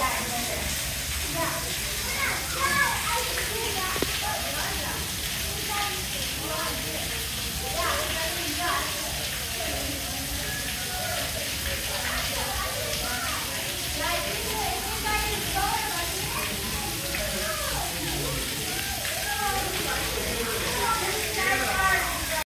下来那个，这样。